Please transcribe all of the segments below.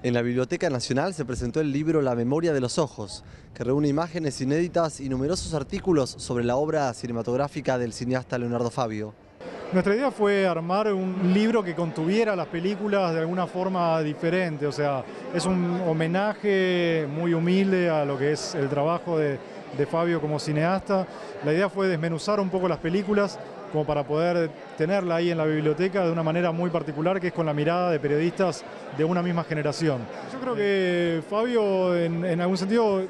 En la Biblioteca Nacional se presentó el libro La memoria de los ojos, que reúne imágenes inéditas y numerosos artículos sobre la obra cinematográfica del cineasta Leonardo Fabio. Nuestra idea fue armar un libro que contuviera las películas de alguna forma diferente, o sea, es un homenaje muy humilde a lo que es el trabajo de, de Fabio como cineasta. La idea fue desmenuzar un poco las películas como para poder tenerla ahí en la biblioteca de una manera muy particular, que es con la mirada de periodistas de una misma generación. Yo creo que Fabio, en, algún sentido,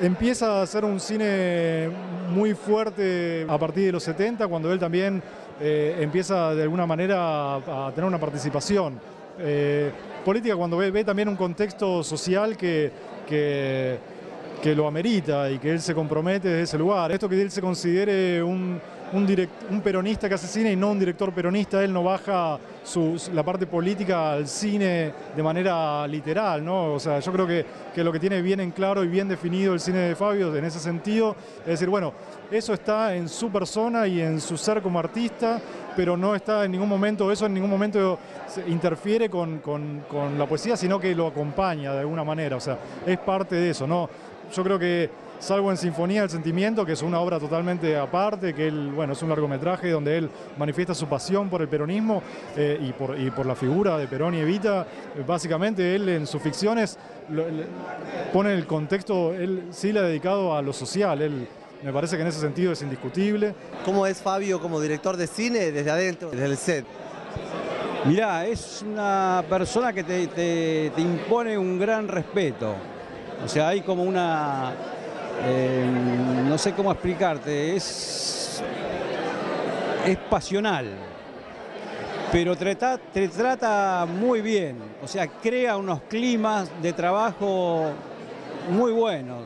empieza a hacer un cine muy fuerte a partir de los 70, cuando él también eh, empieza de alguna manera a, tener una participación eh, política, cuando ve, también un contexto social que, que, que lo amerita y que él se compromete desde ese lugar. Esto que él se considere un un, peronista que hace cine y no un director peronista, él no baja la parte política al cine de manera literal, ¿no? O sea, yo creo que, que, lo que tiene bien en claro y bien definido el cine de Fabio en ese sentido, es decir, bueno, eso está en su persona y en su ser como artista, pero no está en ningún momento, eso en ningún momento interfiere con, con, con la poesía, sino que lo acompaña de alguna manera, o sea, es parte de eso, ¿no? Yo creo que salvo en Sinfonía del Sentimiento, que es una obra totalmente aparte, que él, bueno, es un largometraje donde él manifiesta su pasión por el peronismo eh, y, por, y, por, la figura de Perón y Evita. Básicamente él en sus ficciones pone el contexto, él sí le ha dedicado a lo social, él me parece que en ese sentido es indiscutible. ¿Cómo es Fabio como director de cine desde adentro, desde el set? Mirá, es una persona que te, te impone un gran respeto. O sea, hay como una eh, no sé cómo explicarte, es, es pasional, pero te trata muy bien, o sea, crea unos climas de trabajo muy buenos.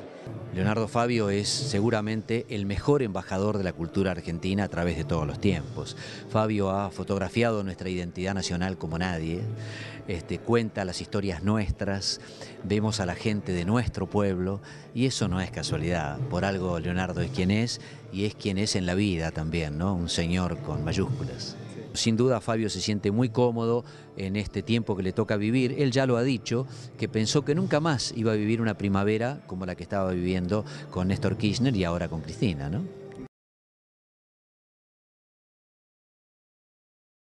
Leonardo Fabio es seguramente el mejor embajador de la cultura argentina a través de todos los tiempos. Fabio ha fotografiado nuestra identidad nacional como nadie, este, cuenta las historias nuestras, vemos a la gente de nuestro pueblo y eso no es casualidad. Por algo Leonardo es quien es y es quien es en la vida también, ¿no? un señor con mayúsculas. Sin duda Fabio se siente muy cómodo en este tiempo que le toca vivir. Él ya lo ha dicho, que pensó que nunca más iba a vivir una primavera como la que estaba viviendo con Néstor Kirchner y ahora con Cristina, ¿no?